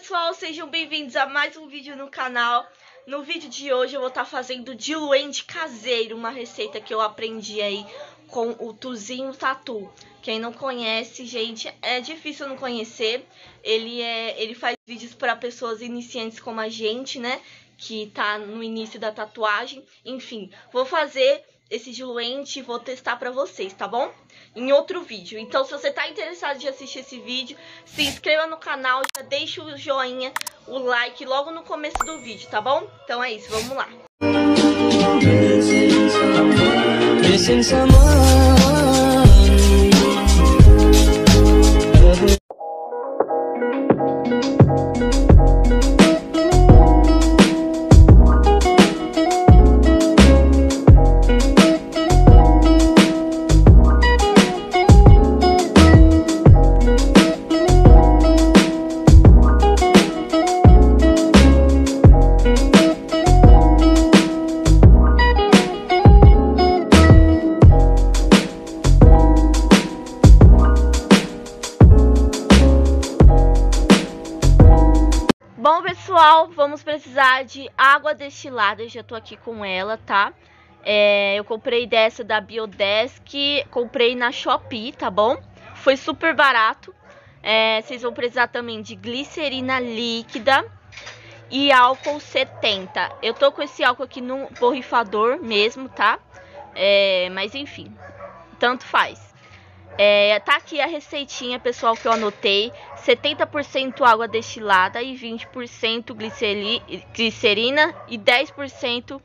pessoal, sejam bem-vindos a mais um vídeo no canal. No vídeo de hoje eu vou estar tá fazendo diluente caseiro, uma receita que eu aprendi aí com o Tuzinho Tatu. Quem não conhece, gente, é difícil não conhecer. Ele é, ele faz vídeos para pessoas iniciantes como a gente, né, que tá no início da tatuagem. Enfim, vou fazer esse diluente e vou testar pra vocês, tá bom? Em outro vídeo. Então, se você tá interessado de assistir esse vídeo, se inscreva no canal, já deixa o joinha, o like logo no começo do vídeo, tá bom? Então é isso, vamos lá. Missing someone Bom, pessoal, vamos precisar de água destilada. Já tô aqui com ela, tá? É, eu comprei dessa da Biodesk, comprei na Shopee, tá bom? Foi super barato. É, vocês vão precisar também de glicerina líquida e álcool 70. Eu tô com esse álcool aqui no borrifador mesmo, tá? É, mas enfim, tanto faz. É, tá aqui a receitinha, pessoal, que eu anotei. 70% água destilada e 20% glicerina e 10%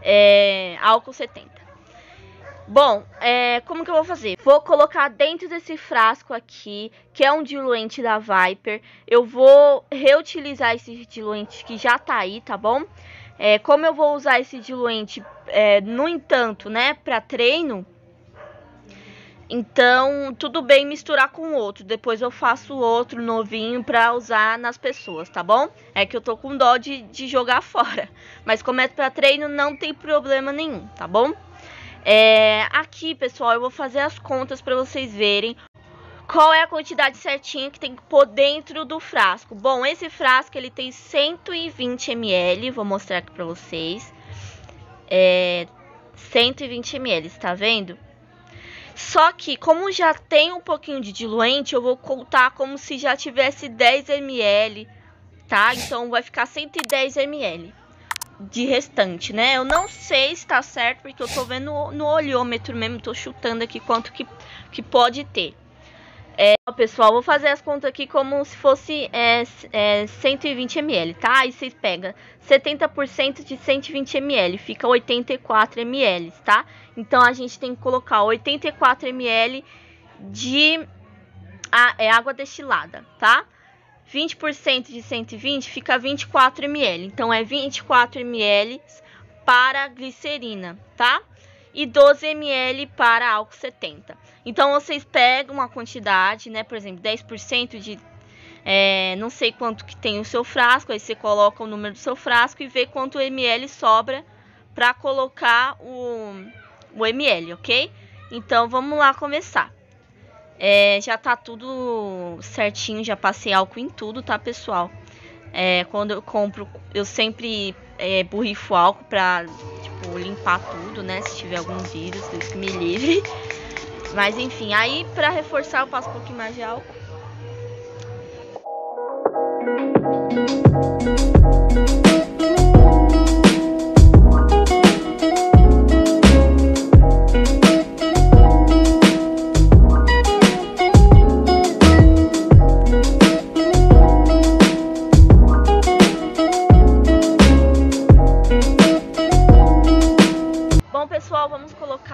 é, álcool 70. Bom, é, como que eu vou fazer? Vou colocar dentro desse frasco aqui, que é um diluente da Viper. Eu vou reutilizar esse diluente que já tá aí, tá bom? É, como eu vou usar esse diluente, é, no entanto, né, para treino, então, tudo bem misturar com outro. Depois eu faço outro novinho pra usar nas pessoas, tá bom? É que eu tô com dó de, de jogar fora. Mas como é pra treino, não tem problema nenhum, tá bom? É, aqui, pessoal, eu vou fazer as contas pra vocês verem qual é a quantidade certinha que tem que pôr dentro do frasco. Bom, esse frasco, ele tem 120 ml. Vou mostrar aqui pra vocês. É, 120 ml, tá vendo? Só que, como já tem um pouquinho de diluente, eu vou contar como se já tivesse 10 ml, tá? Então, vai ficar 110 ml de restante, né? Eu não sei se tá certo, porque eu tô vendo no olhômetro mesmo, tô chutando aqui quanto que, que pode ter. É, pessoal, vou fazer as contas aqui como se fosse é, é, 120 ml, tá? Aí vocês pegam 70% de 120 ml, fica 84 ml, tá? Então a gente tem que colocar 84 ml de a, é, água destilada, tá? 20% de 120 fica 24 ml, então é 24 ml para glicerina, tá? E 12 ml para álcool 70. Então vocês pegam uma quantidade, né? Por exemplo, 10% de é, não sei quanto que tem o seu frasco, aí você coloca o número do seu frasco e vê quanto ml sobra para colocar o, o ml, ok? Então vamos lá começar. É, já tá tudo certinho, já passei álcool em tudo, tá, pessoal? É, quando eu compro, eu sempre é, borrifo álcool pra tipo, limpar tudo, né? Se tiver algum vírus, Deus que me livre. Mas enfim, aí pra reforçar eu passo um pouquinho mais de álcool.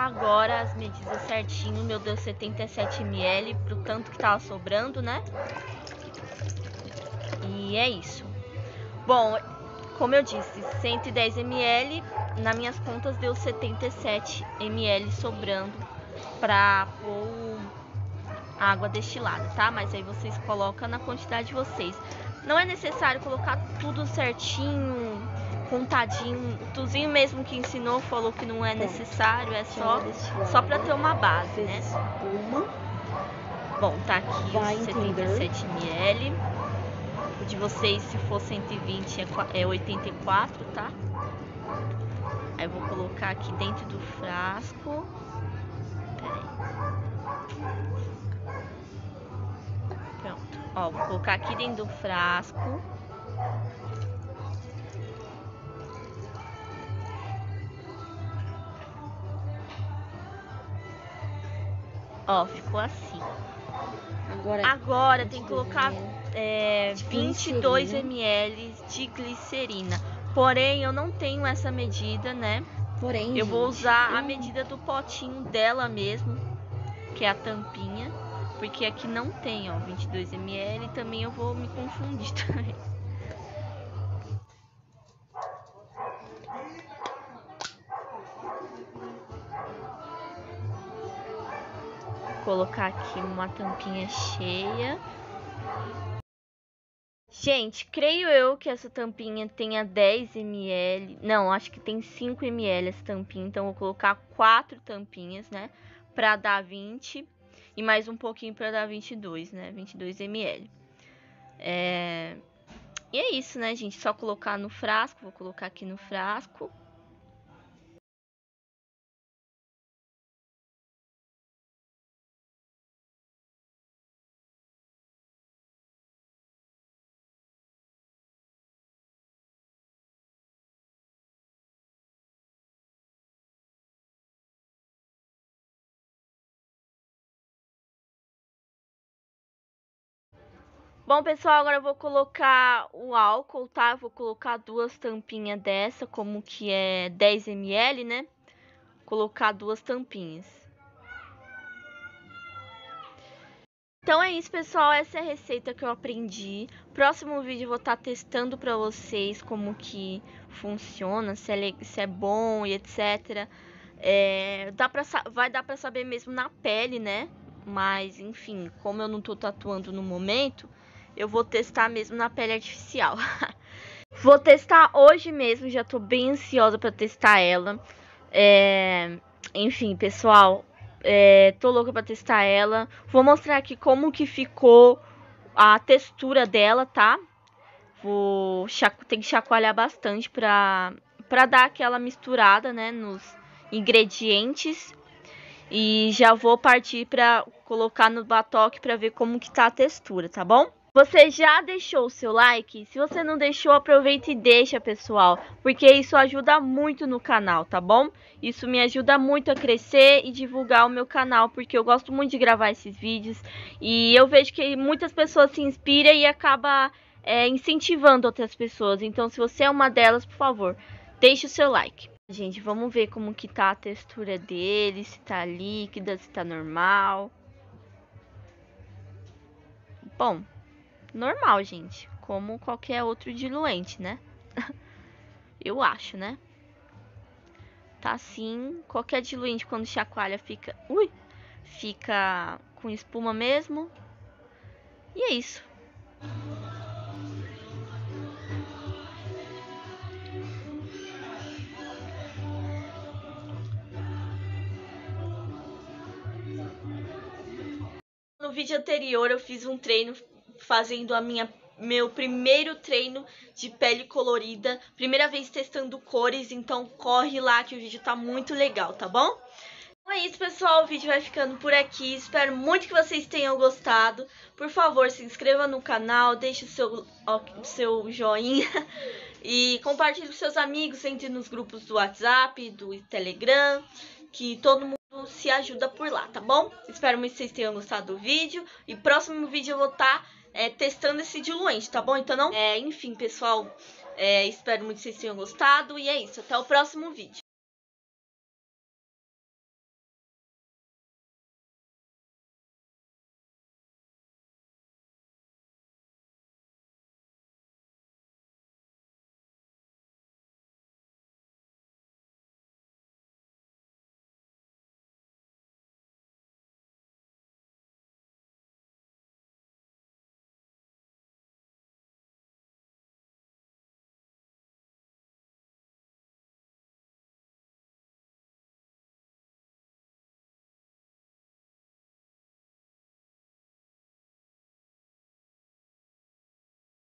Agora as medidas certinho. Meu deu 77 ml pro tanto que tava sobrando, né? E é isso. Bom, como eu disse, 110 ml, nas minhas contas deu 77 ml sobrando pra pôr água destilada, tá? Mas aí vocês colocam na quantidade de vocês. Não é necessário colocar tudo certinho, contadinho. O Tuzinho mesmo que ensinou falou que não é necessário, é só, só pra ter uma base, né? Uma. Bom, tá aqui os 77 ml. de vocês, se for 120, é 84, é tá? Aí eu vou colocar aqui dentro do frasco. Pera aí. Pronto. Ó, vou colocar aqui dentro do frasco. Ó, ficou assim. Agora, Agora tem que colocar é, 22 ml de glicerina. Porém, eu não tenho essa medida, né? Porém, eu gente, vou usar eu... a medida do potinho dela mesmo, que é a tampinha, porque aqui não tem, ó, 22 ml também eu vou me confundir também. Colocar aqui uma tampinha cheia. Gente, creio eu que essa tampinha tenha 10 ml. Não, acho que tem 5 ml essa tampinha. Então, vou colocar 4 tampinhas, né? Pra dar 20. E mais um pouquinho pra dar 22, né? 22 ml. É... E é isso, né, gente? Só colocar no frasco. Vou colocar aqui no frasco. Bom, pessoal, agora eu vou colocar o álcool, tá? Eu vou colocar duas tampinhas dessa, como que é 10 ml, né? Colocar duas tampinhas. Então é isso, pessoal. Essa é a receita que eu aprendi. Próximo vídeo eu vou estar tá testando pra vocês como que funciona, se é, se é bom e etc. É, dá pra, vai dar pra saber mesmo na pele, né? Mas, enfim, como eu não tô tatuando no momento, eu vou testar mesmo na pele artificial. vou testar hoje mesmo, já tô bem ansiosa para testar ela. É... Enfim, pessoal, é... tô louca para testar ela. Vou mostrar aqui como que ficou a textura dela, tá? Vou ter que chacoalhar bastante pra, pra dar aquela misturada, né, nos ingredientes. E já vou partir pra colocar no batoque pra ver como que tá a textura, tá bom? Você já deixou o seu like? Se você não deixou, aproveita e deixa, pessoal, porque isso ajuda muito no canal, tá bom? Isso me ajuda muito a crescer e divulgar o meu canal, porque eu gosto muito de gravar esses vídeos e eu vejo que muitas pessoas se inspiram e acaba é, incentivando outras pessoas. Então, se você é uma delas, por favor, deixe o seu like. Gente, vamos ver como que tá a textura dele, se tá líquida, se tá normal. Bom, normal, gente. Como qualquer outro diluente, né? Eu acho, né? Tá assim. Qualquer diluente quando chacoalha fica... Ui! Fica com espuma mesmo. E é isso. No vídeo anterior eu fiz um treino fazendo a minha meu primeiro treino de pele colorida, primeira vez testando cores, então corre lá que o vídeo tá muito legal, tá bom? Então é isso, pessoal, o vídeo vai ficando por aqui, espero muito que vocês tenham gostado. Por favor, se inscreva no canal, deixe o seu, seu joinha e compartilhe com seus amigos, entre nos grupos do WhatsApp, do Telegram, que todo mundo se ajuda por lá, tá bom? Espero muito que vocês tenham gostado do vídeo e próximo vídeo eu vou estar... Tá é, testando esse diluente, tá bom? Então não. É, enfim, pessoal, é, espero muito que vocês tenham gostado. E é isso, até o próximo vídeo.